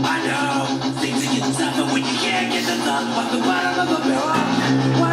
I know things get tougher when you can't get the thought But the bottom of the barrel.